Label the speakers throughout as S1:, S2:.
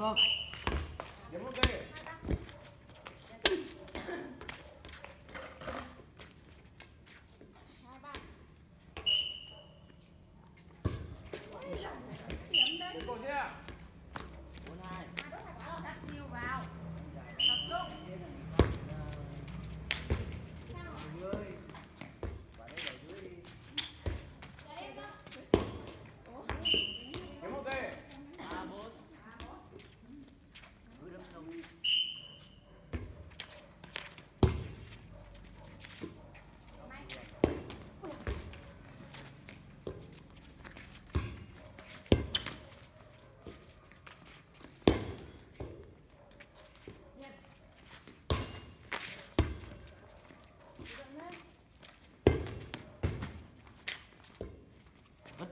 S1: 啊，
S2: 有
S3: 没有专？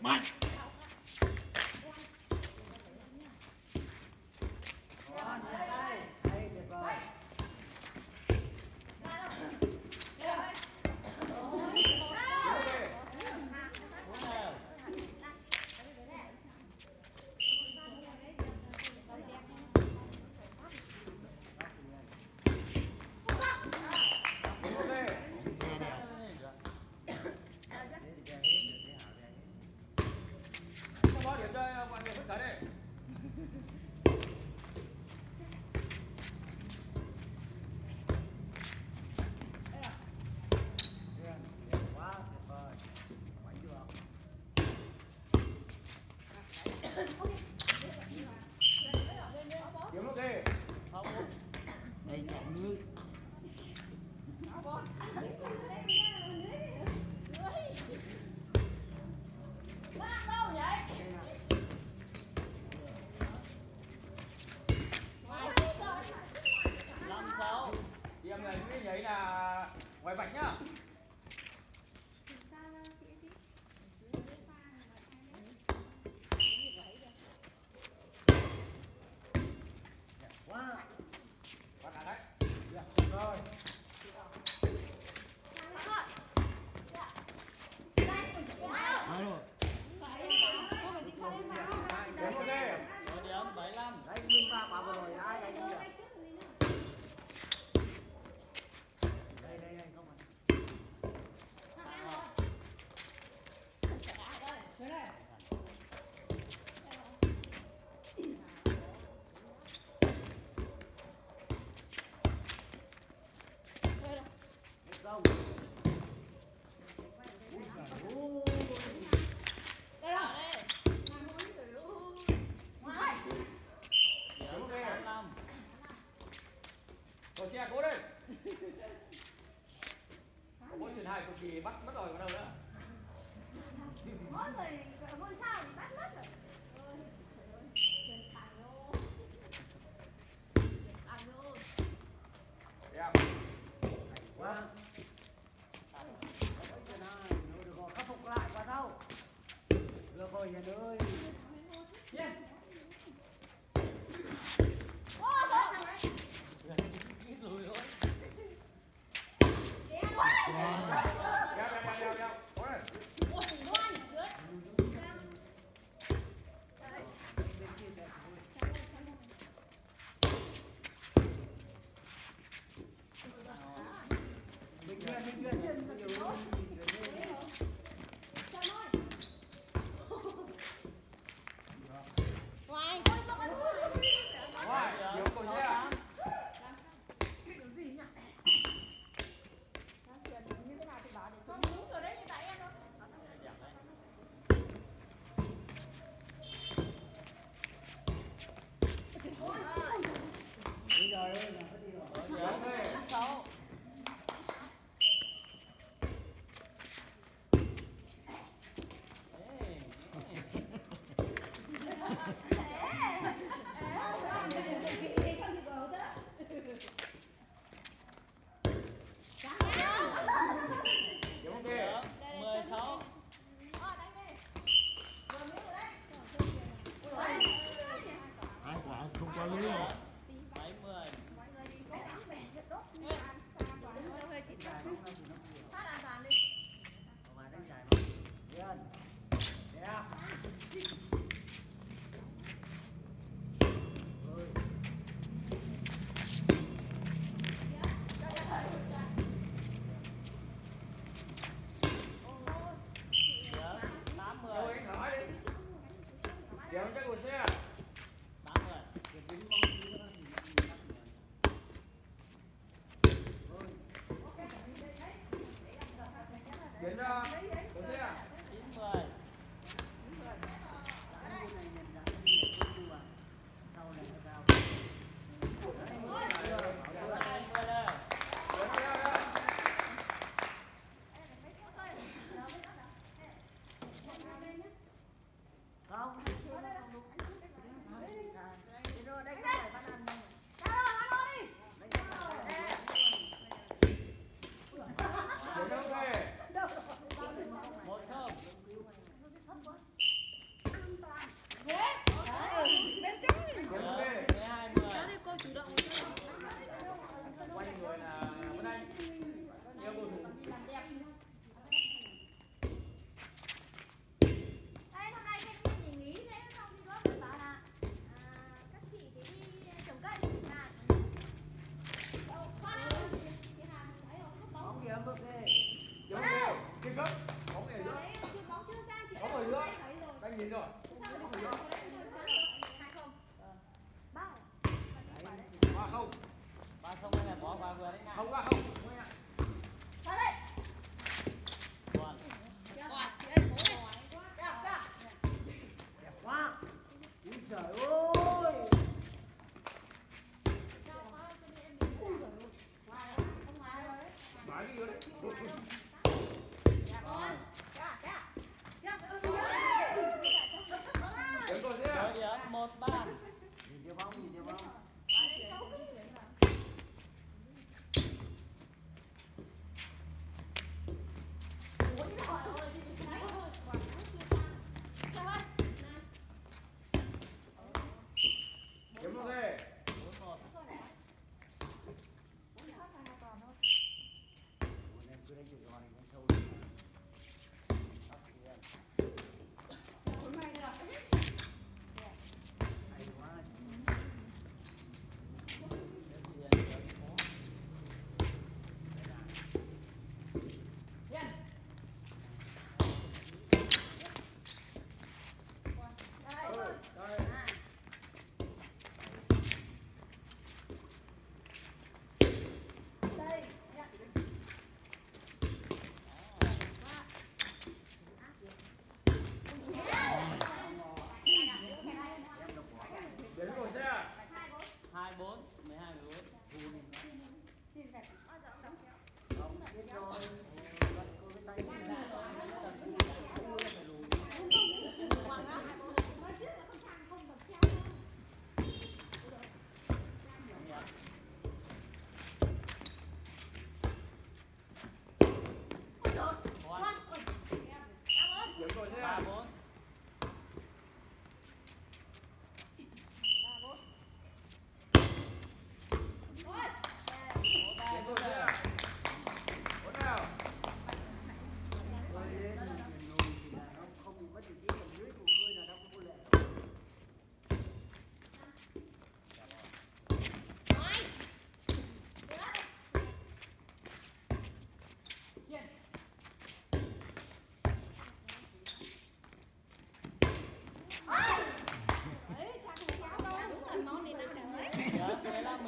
S3: money. Có
S2: xe
S3: cố đây Có chuyển hai cực kỳ bắt mất rồi còn đâu nữa
S2: Mỗi rồi
S1: nhà ơi
S3: yeah.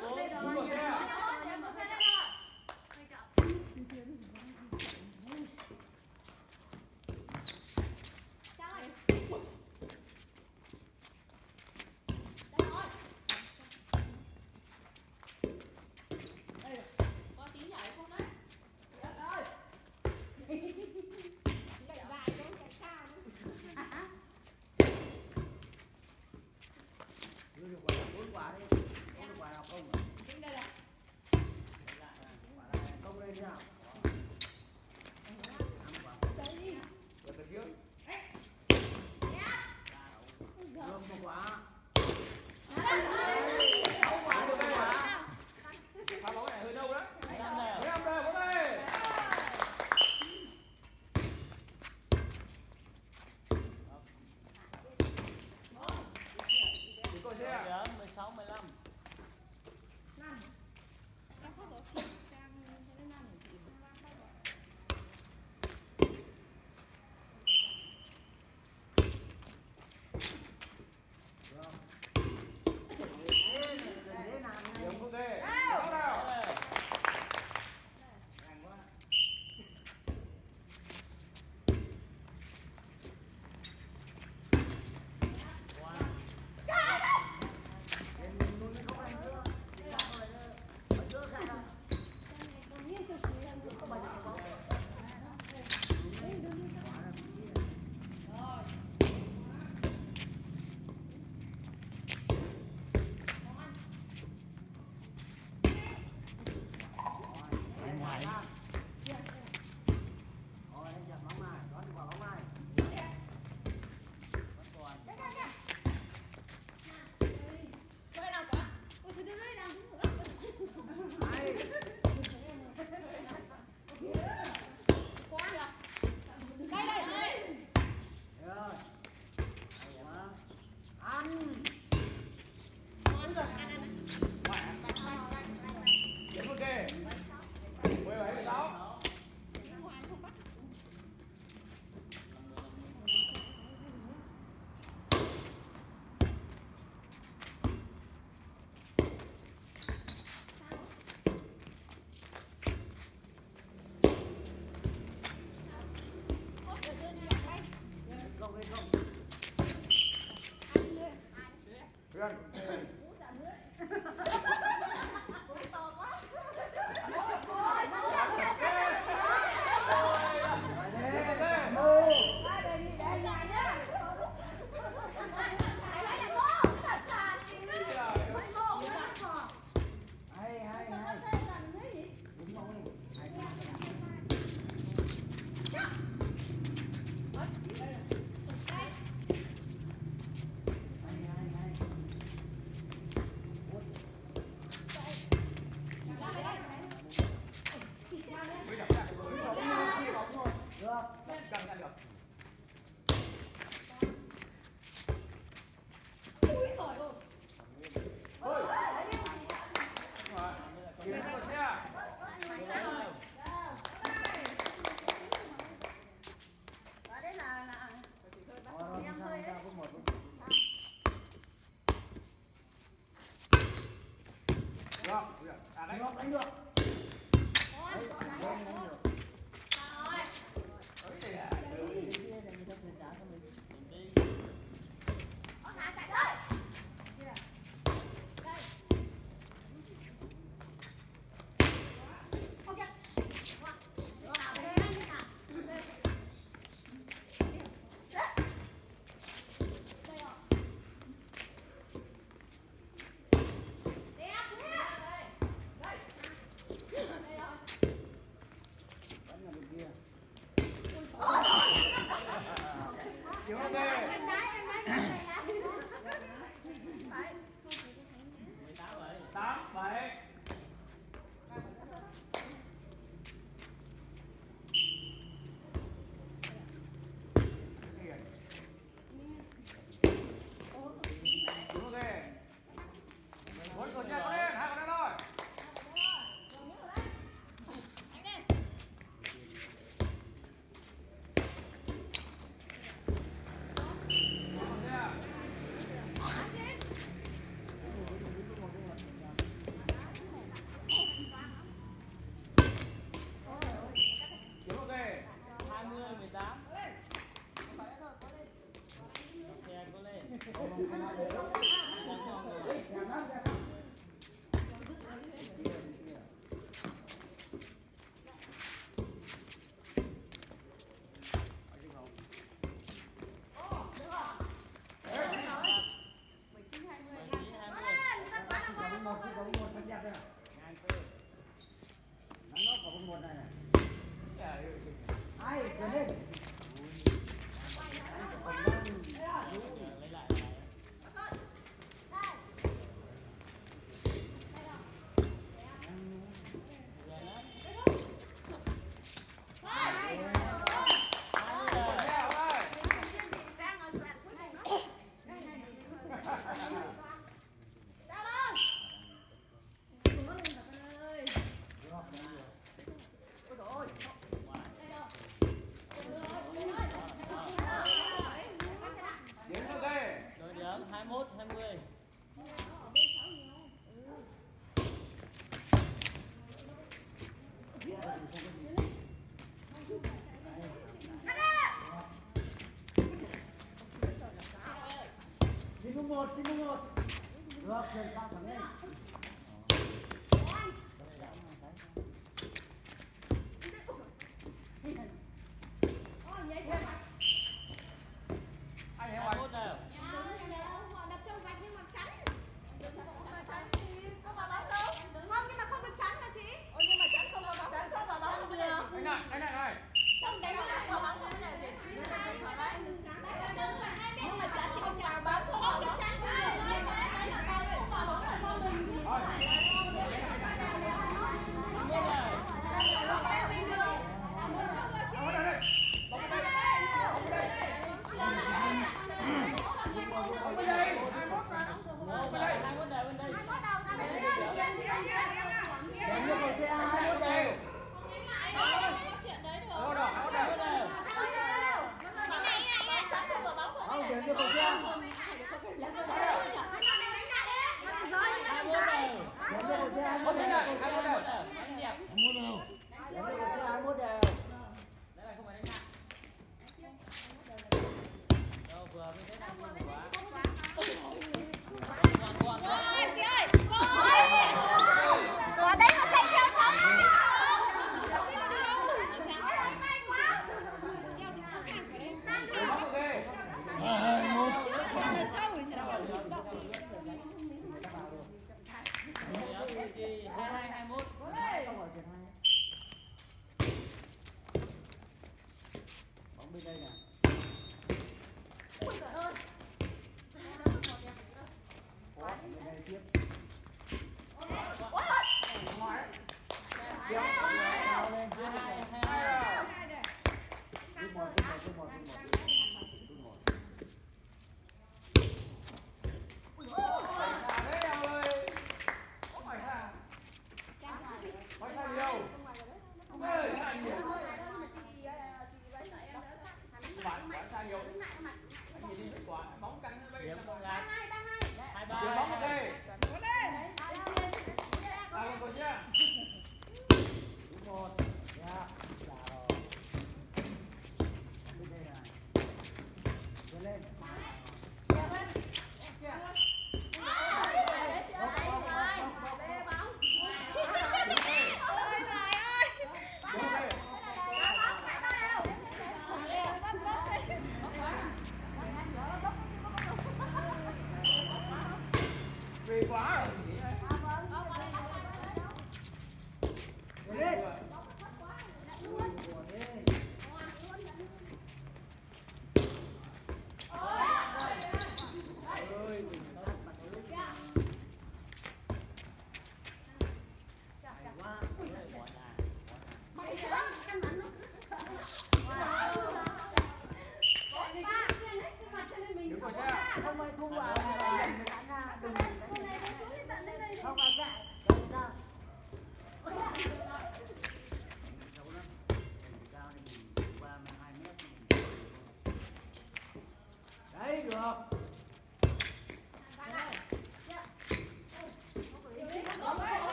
S1: Vamos.
S3: Dragon
S4: Một
S3: xin một. Được chuyển sang thẳng lên.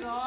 S1: my.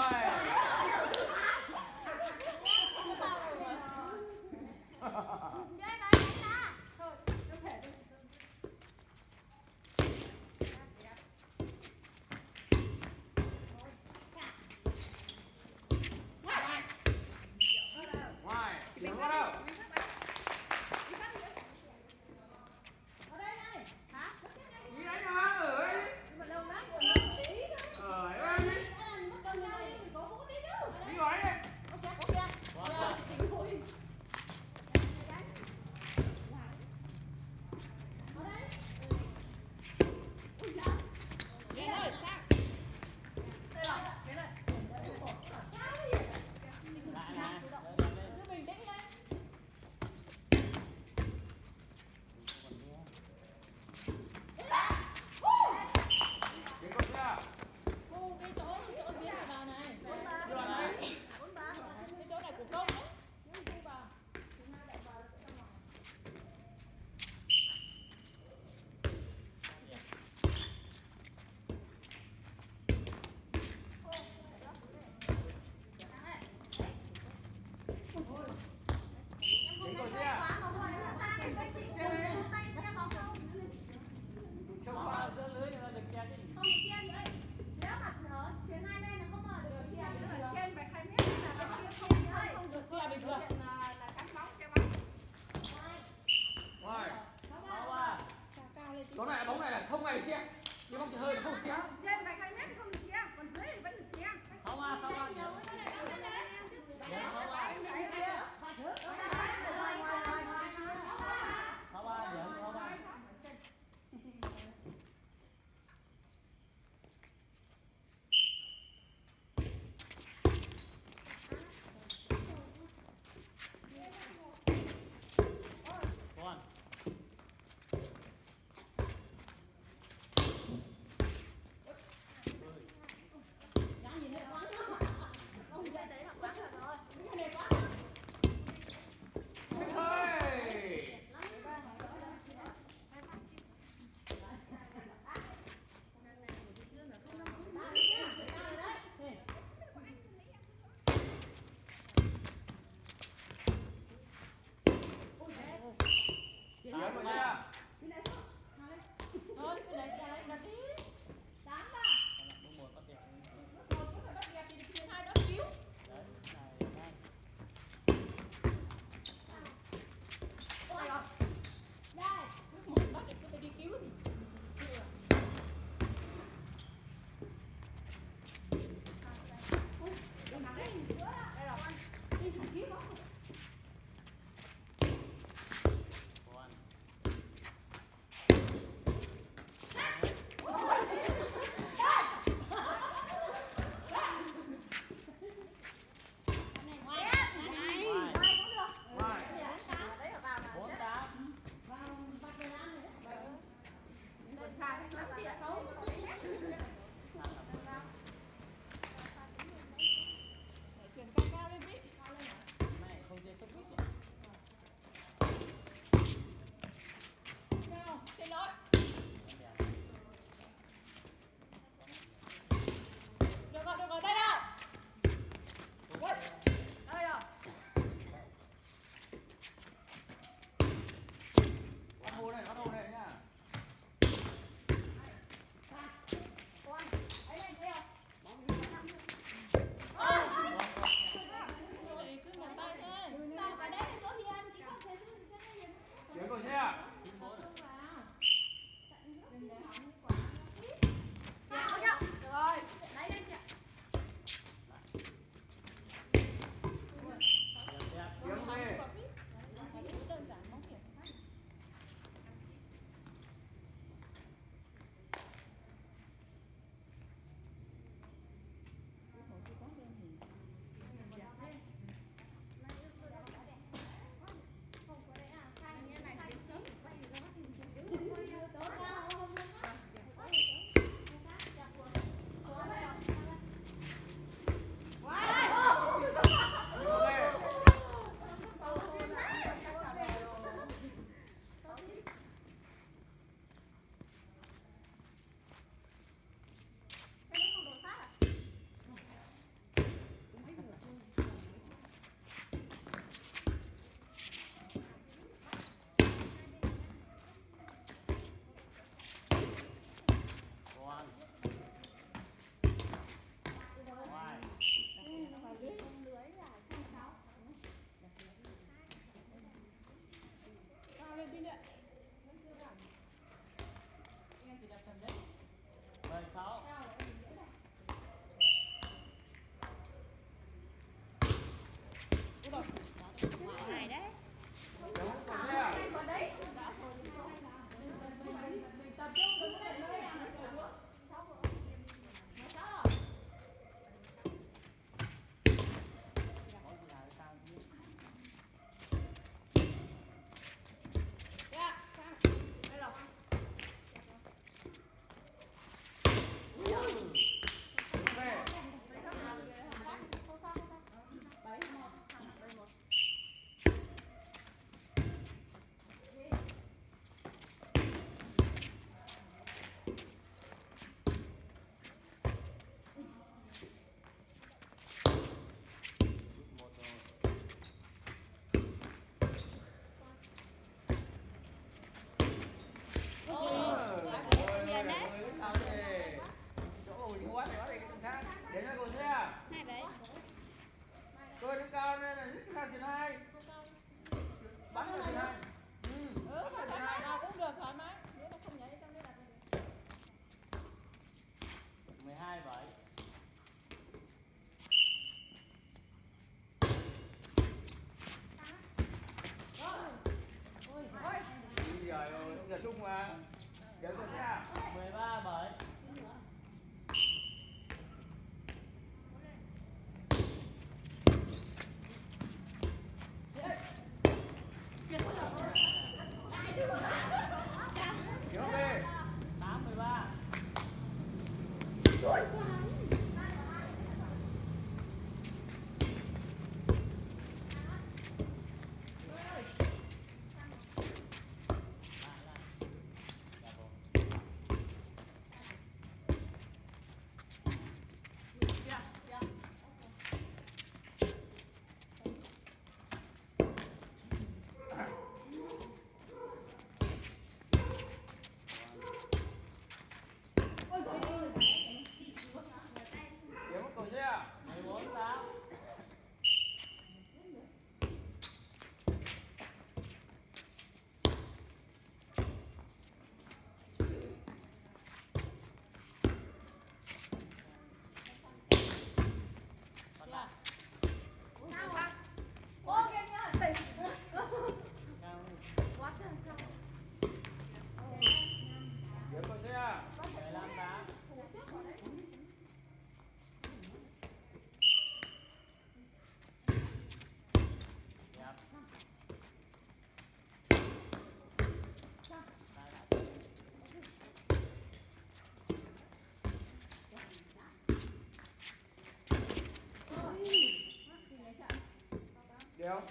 S5: 안녕.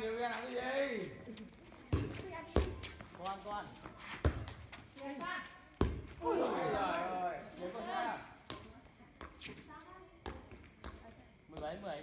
S5: nhiều
S1: ra
S5: làm
S1: cái gì?
S5: Con con.
S6: Ôi trời ơi
S5: mười
S3: bảy mười.